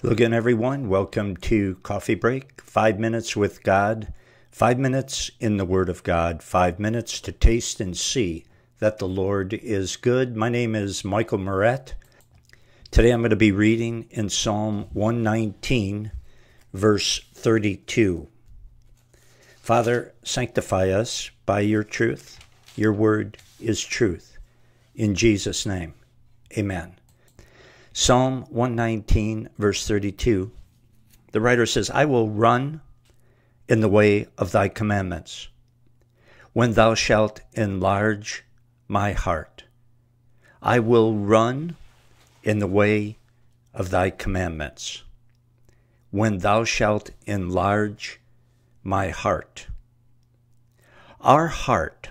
Hello again, everyone. Welcome to Coffee Break, five minutes with God, five minutes in the Word of God, five minutes to taste and see that the Lord is good. My name is Michael Meurett. Today I'm going to be reading in Psalm 119, verse 32. Father, sanctify us by your truth. Your word is truth. In Jesus' name, amen. Psalm 119, verse 32, the writer says, I will run in the way of thy commandments when thou shalt enlarge my heart. I will run in the way of thy commandments when thou shalt enlarge my heart. Our heart,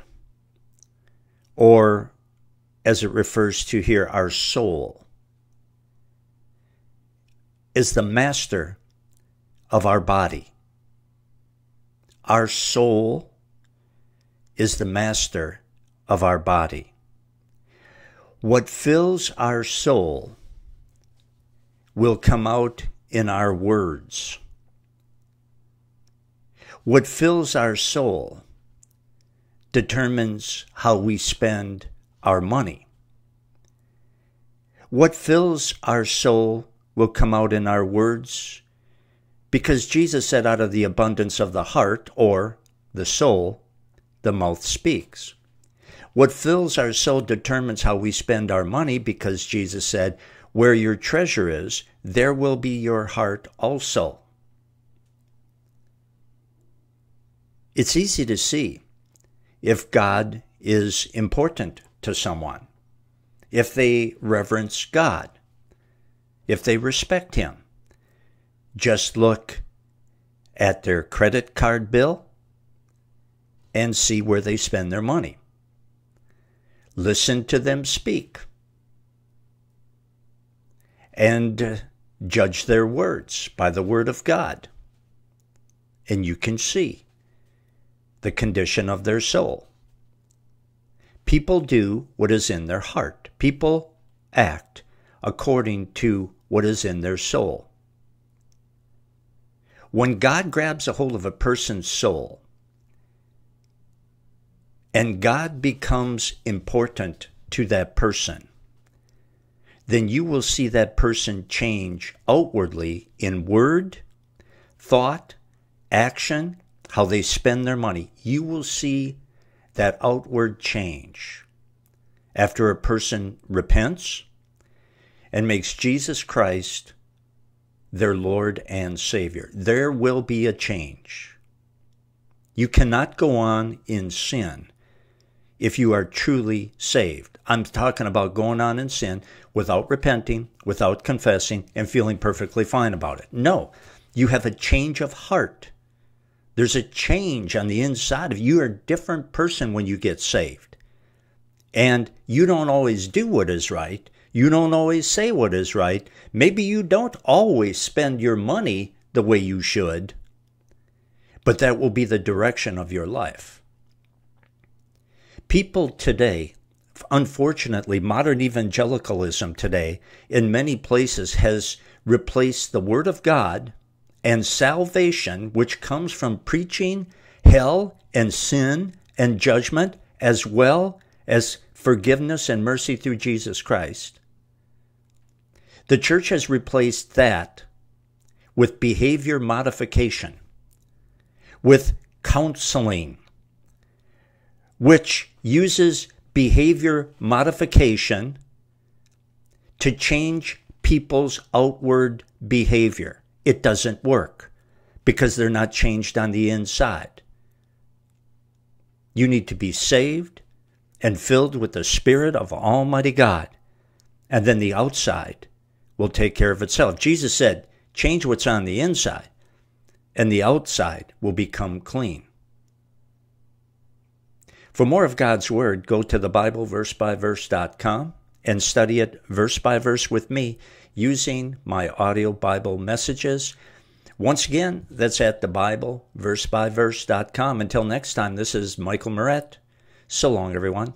or as it refers to here, our soul, is the master of our body. Our soul is the master of our body. What fills our soul will come out in our words. What fills our soul determines how we spend our money. What fills our soul will come out in our words. Because Jesus said, out of the abundance of the heart or the soul, the mouth speaks. What fills our soul determines how we spend our money because Jesus said, Where your treasure is, there will be your heart also. It's easy to see if God is important to someone, if they reverence God if they respect him. Just look at their credit card bill and see where they spend their money. Listen to them speak and uh, judge their words by the word of God. And you can see the condition of their soul. People do what is in their heart. People act according to what is in their soul. When God grabs a hold of a person's soul and God becomes important to that person, then you will see that person change outwardly in word, thought, action, how they spend their money. You will see that outward change. After a person repents, and makes Jesus Christ their Lord and Savior. There will be a change. You cannot go on in sin if you are truly saved. I'm talking about going on in sin without repenting, without confessing, and feeling perfectly fine about it. No, you have a change of heart. There's a change on the inside of you. You're a different person when you get saved. And you don't always do what is right. You don't always say what is right. Maybe you don't always spend your money the way you should, but that will be the direction of your life. People today, unfortunately, modern evangelicalism today in many places has replaced the Word of God and salvation, which comes from preaching hell and sin and judgment, as well as forgiveness and mercy through Jesus Christ, the church has replaced that with behavior modification, with counseling, which uses behavior modification to change people's outward behavior. It doesn't work because they're not changed on the inside. You need to be saved and filled with the Spirit of Almighty God. And then the outside will take care of itself. Jesus said, change what's on the inside, and the outside will become clean. For more of God's Word, go to the Bible verse by verse.com and study it verse by verse with me using my audio Bible messages. Once again, that's at the Bible verse by verse.com. Until next time, this is Michael Meurett. So long, everyone.